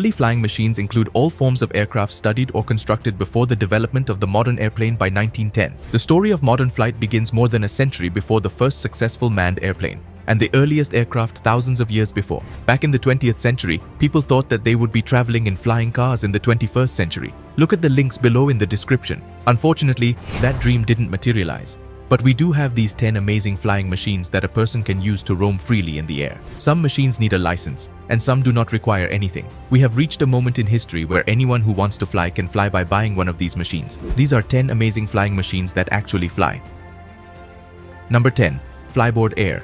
Early flying machines include all forms of aircraft studied or constructed before the development of the modern airplane by 1910. The story of modern flight begins more than a century before the first successful manned airplane and the earliest aircraft thousands of years before. Back in the 20th century, people thought that they would be traveling in flying cars in the 21st century. Look at the links below in the description. Unfortunately, that dream didn't materialize. But we do have these 10 amazing flying machines that a person can use to roam freely in the air. Some machines need a license, and some do not require anything. We have reached a moment in history where anyone who wants to fly can fly by buying one of these machines. These are 10 amazing flying machines that actually fly. Number 10. Flyboard Air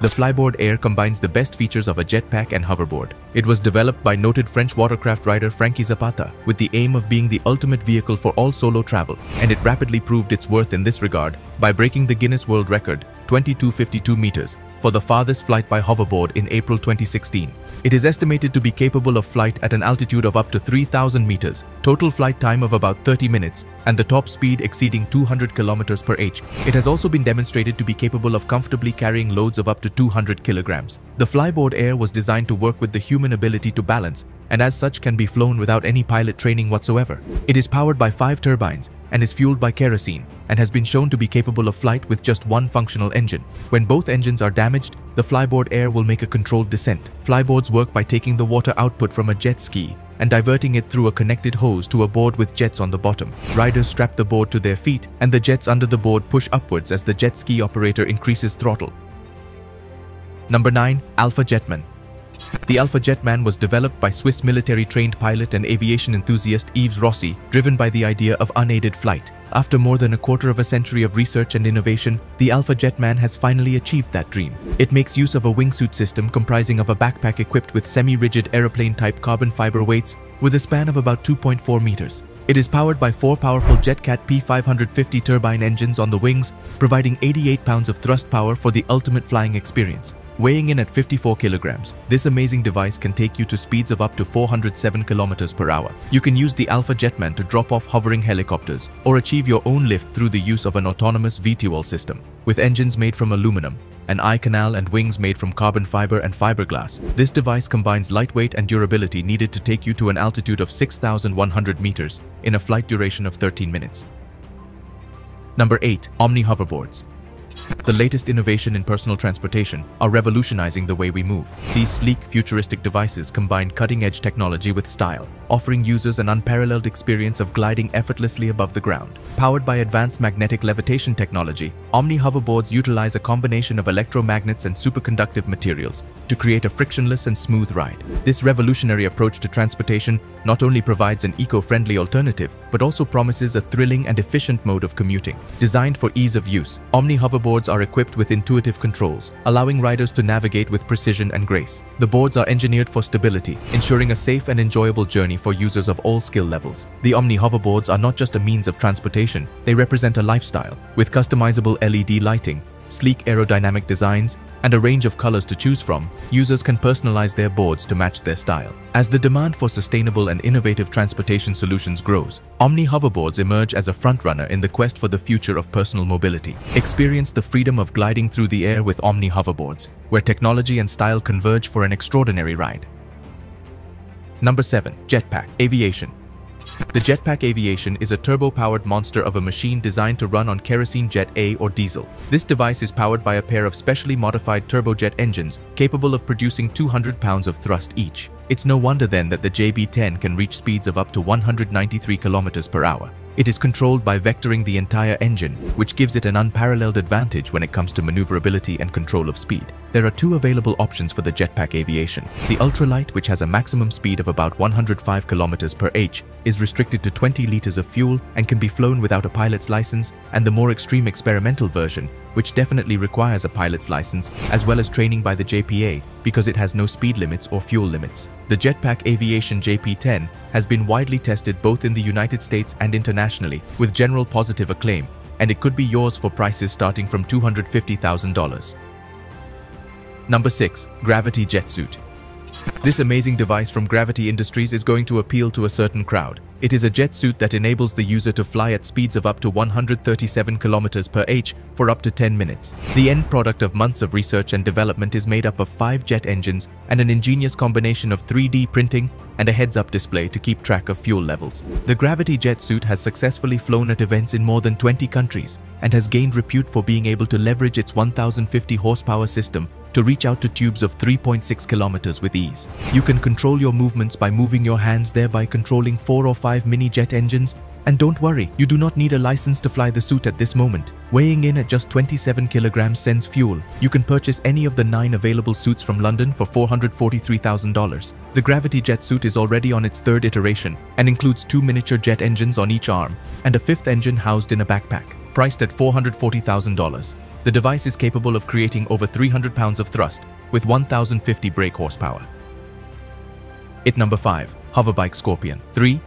the Flyboard Air combines the best features of a jetpack and hoverboard. It was developed by noted French watercraft rider Frankie Zapata with the aim of being the ultimate vehicle for all solo travel, and it rapidly proved its worth in this regard by breaking the Guinness World Record, 2252 meters, for the farthest flight by hoverboard in April 2016. It is estimated to be capable of flight at an altitude of up to 3000 meters, total flight time of about 30 minutes, and the top speed exceeding 200 kilometers per h. It has also been demonstrated to be capable of comfortably carrying loads of up to 200 kilograms. The Flyboard Air was designed to work with the human ability to balance, and as such can be flown without any pilot training whatsoever. It is powered by five turbines and is fueled by kerosene and has been shown to be capable of flight with just one functional engine. When both engines are damaged, the flyboard air will make a controlled descent. Flyboards work by taking the water output from a jet ski and diverting it through a connected hose to a board with jets on the bottom. Riders strap the board to their feet and the jets under the board push upwards as the jet ski operator increases throttle. Number 9. Alpha Jetman the Alpha Jetman was developed by Swiss military-trained pilot and aviation enthusiast Yves Rossi, driven by the idea of unaided flight. After more than a quarter of a century of research and innovation, the Alpha Jetman has finally achieved that dream. It makes use of a wingsuit system comprising of a backpack equipped with semi-rigid aeroplane-type carbon fiber weights with a span of about 2.4 meters. It is powered by four powerful JetCat P550 turbine engines on the wings, providing 88 pounds of thrust power for the ultimate flying experience. Weighing in at 54 kilograms, this amazing device can take you to speeds of up to 407 kilometers per hour. You can use the Alpha Jetman to drop off hovering helicopters or achieve your own lift through the use of an autonomous VTOL system. With engines made from aluminum, an Inconel and wings made from carbon fiber and fiberglass, this device combines lightweight and durability needed to take you to an altitude of 6,100 meters in a flight duration of 13 minutes. Number 8. Omni Hoverboards the latest innovation in personal transportation are revolutionizing the way we move. These sleek, futuristic devices combine cutting-edge technology with style, offering users an unparalleled experience of gliding effortlessly above the ground. Powered by advanced magnetic levitation technology, Omni hoverboards utilize a combination of electromagnets and superconductive materials to create a frictionless and smooth ride. This revolutionary approach to transportation not only provides an eco-friendly alternative, but also promises a thrilling and efficient mode of commuting. Designed for ease of use, Omni hoverboards are equipped with intuitive controls, allowing riders to navigate with precision and grace. The boards are engineered for stability, ensuring a safe and enjoyable journey for users of all skill levels. The Omni hoverboards are not just a means of transportation, they represent a lifestyle. With customizable LED lighting, sleek aerodynamic designs, and a range of colors to choose from, users can personalize their boards to match their style. As the demand for sustainable and innovative transportation solutions grows, Omni hoverboards emerge as a frontrunner in the quest for the future of personal mobility. Experience the freedom of gliding through the air with Omni hoverboards, where technology and style converge for an extraordinary ride. Number 7. Jetpack Aviation the Jetpack Aviation is a turbo-powered monster of a machine designed to run on kerosene jet A or diesel. This device is powered by a pair of specially modified turbojet engines capable of producing 200 pounds of thrust each. It's no wonder then that the JB-10 can reach speeds of up to 193 kilometers per hour. It is controlled by vectoring the entire engine, which gives it an unparalleled advantage when it comes to maneuverability and control of speed. There are two available options for the jetpack aviation. The ultralight, which has a maximum speed of about 105 km per h, is restricted to 20 liters of fuel and can be flown without a pilot's license, and the more extreme experimental version, which definitely requires a pilot's license as well as training by the JPA because it has no speed limits or fuel limits. The Jetpack Aviation JB-10 has been widely tested both in the United States and internationally with general positive acclaim, and it could be yours for prices starting from $250,000. Number 6. Gravity Jetsuit This amazing device from Gravity Industries is going to appeal to a certain crowd. It is a jet suit that enables the user to fly at speeds of up to 137 kilometers per h for up to 10 minutes. The end product of months of research and development is made up of five jet engines and an ingenious combination of 3D printing and a heads-up display to keep track of fuel levels. The Gravity jet suit has successfully flown at events in more than 20 countries and has gained repute for being able to leverage its 1050 horsepower system to reach out to tubes of 3.6 kilometers with ease. You can control your movements by moving your hands thereby controlling 4 or 5 mini jet engines and don't worry, you do not need a license to fly the suit at this moment. Weighing in at just 27 kilograms sends fuel. You can purchase any of the nine available suits from London for $443,000. The Gravity Jet suit is already on its third iteration and includes two miniature jet engines on each arm and a fifth engine housed in a backpack, priced at $440,000. The device is capable of creating over 300 pounds of thrust with 1050 brake horsepower. It number 5. Hoverbike Scorpion 3.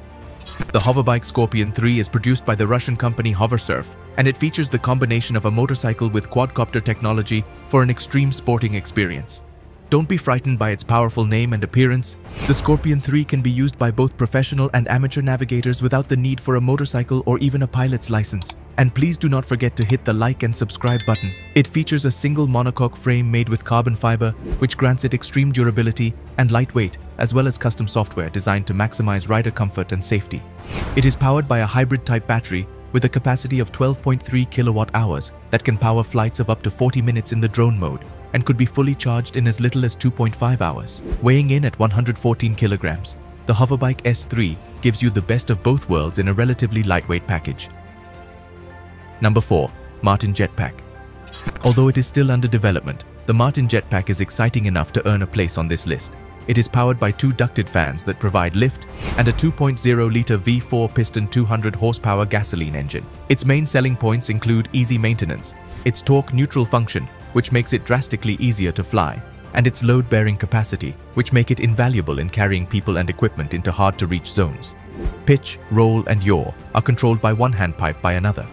The Hoverbike Scorpion 3 is produced by the Russian company Hoversurf, and it features the combination of a motorcycle with quadcopter technology for an extreme sporting experience. Don't be frightened by its powerful name and appearance. The Scorpion 3 can be used by both professional and amateur navigators without the need for a motorcycle or even a pilot's license. And please do not forget to hit the like and subscribe button. It features a single monocoque frame made with carbon fiber, which grants it extreme durability and lightweight, as well as custom software designed to maximize rider comfort and safety. It is powered by a hybrid-type battery with a capacity of 12.3 kilowatt hours that can power flights of up to 40 minutes in the drone mode and could be fully charged in as little as 2.5 hours. Weighing in at 114 kilograms, the Hoverbike S3 gives you the best of both worlds in a relatively lightweight package. Number 4. Martin Jetpack Although it is still under development, the Martin Jetpack is exciting enough to earn a place on this list. It is powered by two ducted fans that provide lift and a 2.0-litre V4 piston 200 horsepower gasoline engine. Its main selling points include easy maintenance, its torque neutral function, which makes it drastically easier to fly, and its load-bearing capacity, which make it invaluable in carrying people and equipment into hard-to-reach zones. Pitch, roll, and yaw are controlled by one handpipe by another.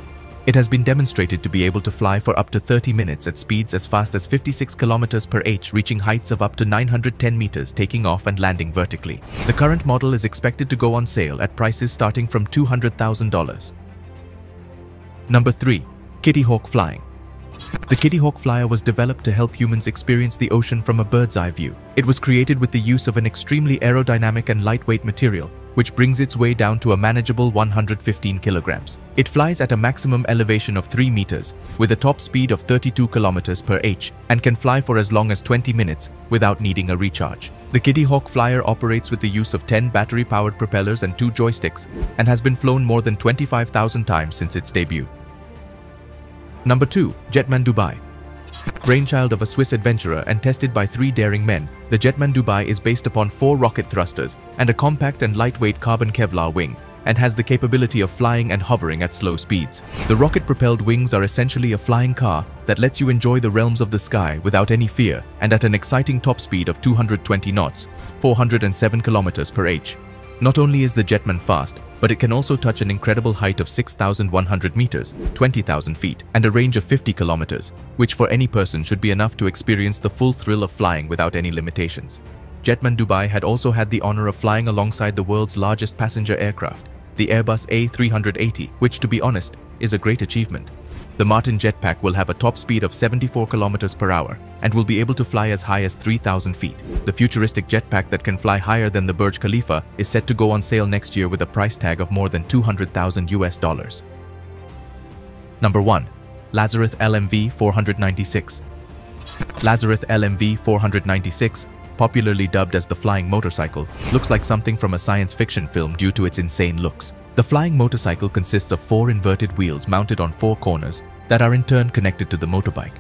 It has been demonstrated to be able to fly for up to 30 minutes at speeds as fast as 56 kilometers per h, reaching heights of up to 910 meters, taking off and landing vertically. The current model is expected to go on sale at prices starting from $200,000. Number 3. Kitty Hawk Flying the Kitty Hawk Flyer was developed to help humans experience the ocean from a bird's eye view. It was created with the use of an extremely aerodynamic and lightweight material, which brings its weight down to a manageable 115 kilograms. It flies at a maximum elevation of 3 meters, with a top speed of 32 kilometers per h, and can fly for as long as 20 minutes without needing a recharge. The Kitty Hawk Flyer operates with the use of 10 battery-powered propellers and 2 joysticks, and has been flown more than 25,000 times since its debut. Number 2. Jetman Dubai Brainchild of a Swiss adventurer and tested by three daring men, the Jetman Dubai is based upon four rocket thrusters and a compact and lightweight carbon Kevlar wing, and has the capability of flying and hovering at slow speeds. The rocket-propelled wings are essentially a flying car that lets you enjoy the realms of the sky without any fear and at an exciting top speed of 220 knots, 407 kilometers per h. Not only is the Jetman fast, but it can also touch an incredible height of 6,100 meters, 20,000 feet, and a range of 50 kilometers, which for any person should be enough to experience the full thrill of flying without any limitations. Jetman Dubai had also had the honor of flying alongside the world's largest passenger aircraft, the Airbus A380, which to be honest, is a great achievement. The Martin jetpack will have a top speed of 74 kilometers per hour and will be able to fly as high as 3,000 feet. The futuristic jetpack that can fly higher than the Burj Khalifa is set to go on sale next year with a price tag of more than 200,000 US dollars. Number 1. Lazareth LMV 496 Lazareth LMV 496 popularly dubbed as the flying motorcycle, looks like something from a science fiction film due to its insane looks. The flying motorcycle consists of four inverted wheels mounted on four corners that are in turn connected to the motorbike.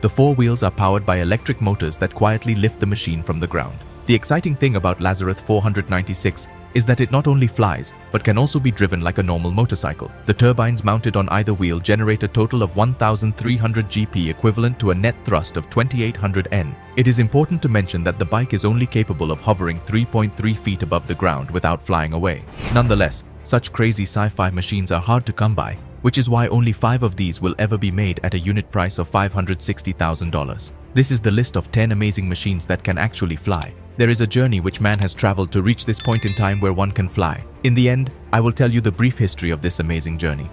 The four wheels are powered by electric motors that quietly lift the machine from the ground. The exciting thing about Lazareth 496 is that it not only flies, but can also be driven like a normal motorcycle. The turbines mounted on either wheel generate a total of 1,300 GP equivalent to a net thrust of 2,800 N. It is important to mention that the bike is only capable of hovering 3.3 feet above the ground without flying away. Nonetheless, such crazy sci-fi machines are hard to come by, which is why only 5 of these will ever be made at a unit price of $560,000. This is the list of 10 amazing machines that can actually fly. There is a journey which man has traveled to reach this point in time where one can fly. In the end, I will tell you the brief history of this amazing journey.